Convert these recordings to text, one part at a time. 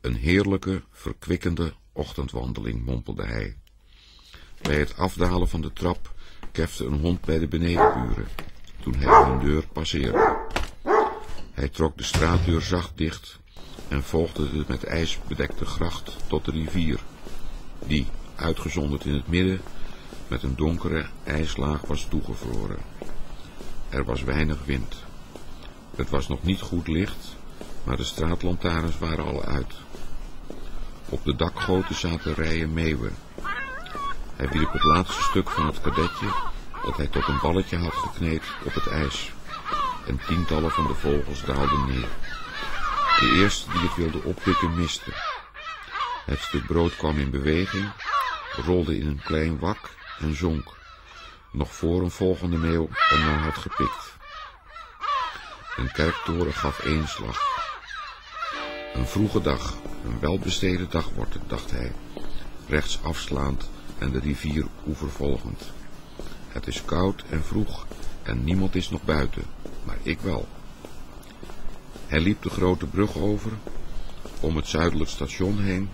Een heerlijke, verkwikkende ochtendwandeling, mompelde hij. Bij het afdalen van de trap kefte een hond bij de benedenburen, toen hij hun deur passeerde. Hij trok de straatdeur zacht dicht en volgde de met ijs bedekte gracht tot de rivier, die, uitgezonderd in het midden, met een donkere ijslaag was toegevroren. Er was weinig wind. Het was nog niet goed licht, maar de straatlantaarns waren al uit. Op de dakgoten zaten rijen meeuwen. Hij wierp het laatste stuk van het kadetje, dat hij tot een balletje had gekneed, op het ijs. En tientallen van de vogels daalden neer. De eerste die het wilde oppikken miste. Het stuk brood kwam in beweging, rolde in een klein wak en zonk, nog voor een volgende meeuw ernaar had gepikt. Een kerktoren gaf één slag. Een vroege dag, een welbesteden dag wordt het, dacht hij, rechts afslaand en de rivier oevervolgend. Het is koud en vroeg en niemand is nog buiten, maar ik wel. Hij liep de grote brug over, om het zuidelijk station heen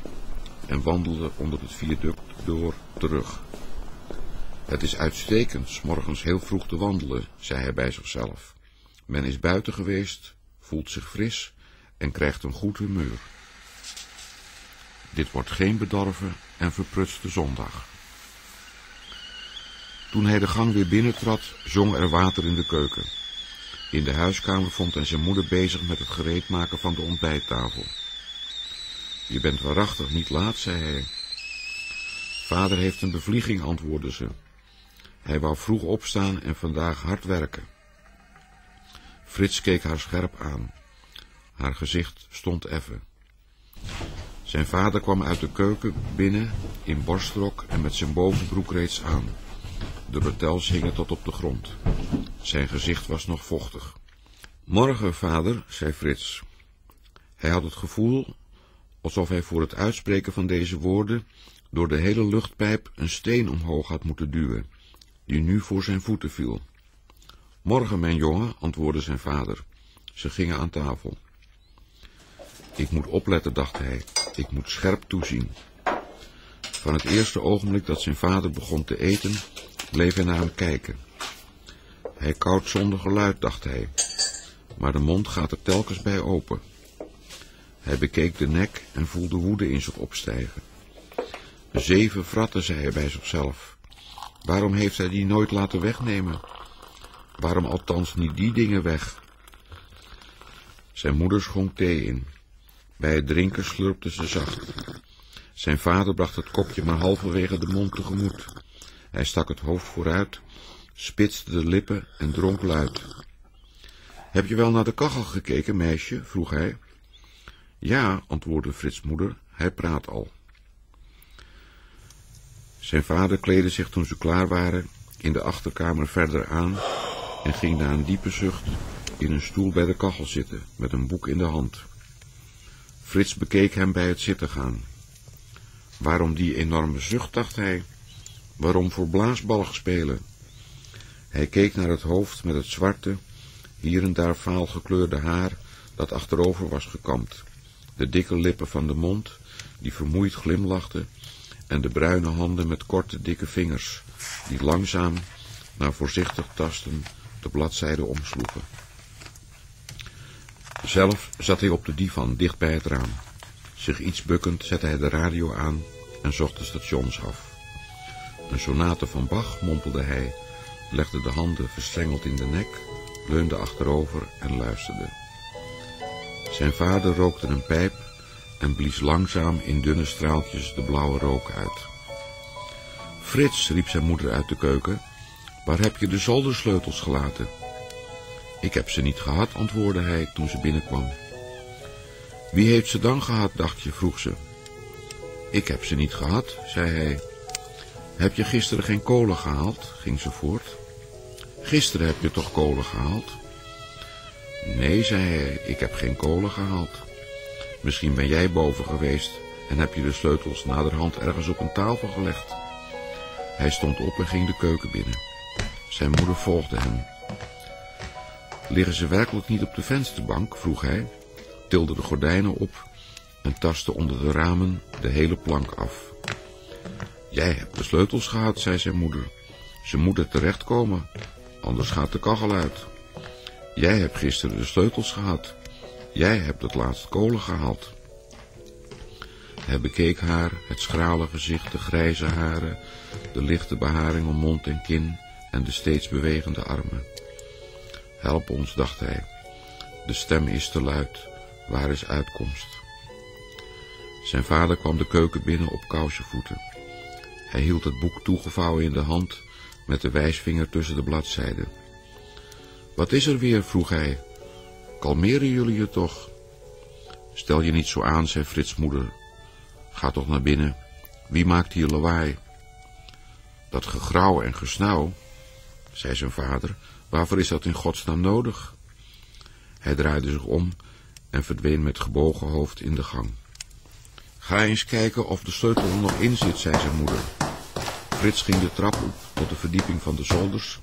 en wandelde onder het viaduct door terug. Het is uitstekend, s morgens heel vroeg te wandelen, zei hij bij zichzelf. Men is buiten geweest, voelt zich fris en krijgt een goed humeur. Dit wordt geen bedorven en verprutste zondag. Toen hij de gang weer binnentrad, zong er water in de keuken. In de huiskamer vond hij zijn moeder bezig met het gereedmaken van de ontbijttafel. Je bent waarachtig niet laat, zei hij. Vader heeft een bevlieging, antwoordde ze. Hij wou vroeg opstaan en vandaag hard werken. Frits keek haar scherp aan. Haar gezicht stond effen. Zijn vader kwam uit de keuken binnen in borstrok en met zijn bovenbroek reeds aan. De bretels hingen tot op de grond. Zijn gezicht was nog vochtig. Morgen, vader, zei Frits. Hij had het gevoel alsof hij voor het uitspreken van deze woorden door de hele luchtpijp een steen omhoog had moeten duwen, die nu voor zijn voeten viel. Morgen, mijn jongen, antwoordde zijn vader. Ze gingen aan tafel. Ik moet opletten, dacht hij. Ik moet scherp toezien. Van het eerste ogenblik dat zijn vader begon te eten, bleef hij naar hem kijken. Hij koudt zonder geluid, dacht hij, maar de mond gaat er telkens bij open. Hij bekeek de nek en voelde woede in zich opstijgen. Zeven fratten, zei hij bij zichzelf. Waarom heeft hij die nooit laten wegnemen? Waarom althans niet die dingen weg? Zijn moeder schonk thee in. Bij het drinken slurpte ze zacht. Zijn vader bracht het kopje maar halverwege de mond tegemoet. Hij stak het hoofd vooruit, spitste de lippen en dronk luid. Heb je wel naar de kachel gekeken, meisje? vroeg hij. Ja, antwoordde Frits moeder, hij praat al. Zijn vader kleedde zich toen ze klaar waren in de achterkamer verder aan en ging na een diepe zucht in een stoel bij de kachel zitten met een boek in de hand. Frits bekeek hem bij het zitten gaan. Waarom die enorme zucht, dacht hij. Waarom voor blaasbalg spelen? Hij keek naar het hoofd met het zwarte, hier en daar vaal gekleurde haar dat achterover was gekamd, de dikke lippen van de mond, die vermoeid glimlachten, en de bruine handen met korte, dikke vingers, die langzaam, maar voorzichtig tasten, de bladzijde omsloegen. Zelf zat hij op de divan dicht bij het raam. Zich iets bukkend zette hij de radio aan en zocht de stations af. Een sonate van Bach, mompelde hij, legde de handen verstrengeld in de nek, leunde achterover en luisterde. Zijn vader rookte een pijp en blies langzaam in dunne straaltjes de blauwe rook uit. Frits, riep zijn moeder uit de keuken, waar heb je de zoldersleutels gelaten? Ik heb ze niet gehad, antwoordde hij toen ze binnenkwam. Wie heeft ze dan gehad, dacht je, vroeg ze. Ik heb ze niet gehad, zei hij. Heb je gisteren geen kolen gehaald, ging ze voort. Gisteren heb je toch kolen gehaald? Nee, zei hij, ik heb geen kolen gehaald. Misschien ben jij boven geweest en heb je de sleutels naderhand ergens op een tafel gelegd. Hij stond op en ging de keuken binnen. Zijn moeder volgde hem. Liggen ze werkelijk niet op de vensterbank? vroeg hij, tilde de gordijnen op en tastte onder de ramen de hele plank af. Jij hebt de sleutels gehad, zei zijn moeder. Ze moeten terechtkomen, anders gaat de kachel uit. Jij hebt gisteren de sleutels gehad. Jij hebt het laatst kolen gehaald. Hij bekeek haar, het schrale gezicht, de grijze haren, de lichte beharing om mond en kin en de steeds bewegende armen. Help ons, dacht hij. De stem is te luid. Waar is uitkomst? Zijn vader kwam de keuken binnen op kousenvoeten. Hij hield het boek toegevouwen in de hand met de wijsvinger tussen de bladzijden. Wat is er weer? vroeg hij. Kalmeren jullie je toch? Stel je niet zo aan, zei Frits moeder. Ga toch naar binnen. Wie maakt hier lawaai? Dat gegrauw en gesnauw, zei zijn vader, waarvoor is dat in godsnaam nodig? Hij draaide zich om en verdween met gebogen hoofd in de gang. Ga eens kijken of de sleutel er nog in zit, zei zijn moeder. Frits ging de trap op tot de verdieping van de zolders,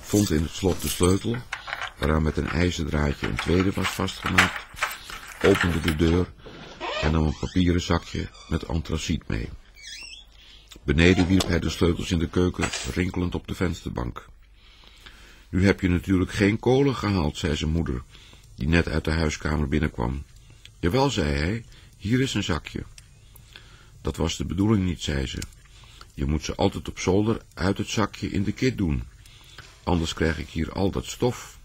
vond in het slot de sleutel, waaraan met een ijzerdraadje een tweede was vastgemaakt, opende de deur en nam een papieren zakje met antraciet mee. Beneden wierp hij de sleutels in de keuken, rinkelend op de vensterbank. Nu heb je natuurlijk geen kolen gehaald, zei zijn moeder, die net uit de huiskamer binnenkwam. Jawel, zei hij, hier is een zakje. Dat was de bedoeling niet, zei ze. Je moet ze altijd op zolder uit het zakje in de kit doen. Anders krijg ik hier al dat stof.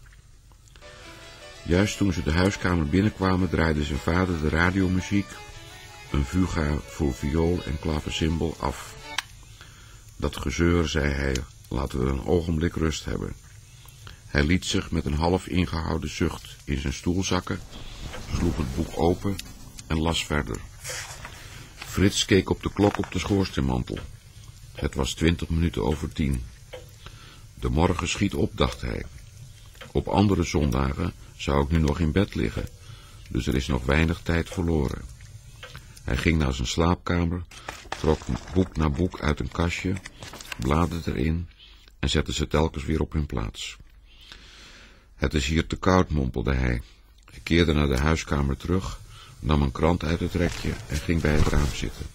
Juist toen ze de huiskamer binnenkwamen, draaide zijn vader de radiomuziek, een fuga voor viool en klaversymbol, af. Dat gezeur, zei hij, laten we een ogenblik rust hebben. Hij liet zich met een half ingehouden zucht in zijn stoel zakken, sloeg het boek open en las verder. Frits keek op de klok op de schoorsteenmantel. Het was twintig minuten over tien. De morgen schiet op, dacht hij. Op andere zondagen zou ik nu nog in bed liggen, dus er is nog weinig tijd verloren. Hij ging naar zijn slaapkamer, trok boek na boek uit een kastje, bladerde erin en zette ze telkens weer op hun plaats. Het is hier te koud, mompelde hij. Hij keerde naar de huiskamer terug, nam een krant uit het rekje en ging bij het raam zitten.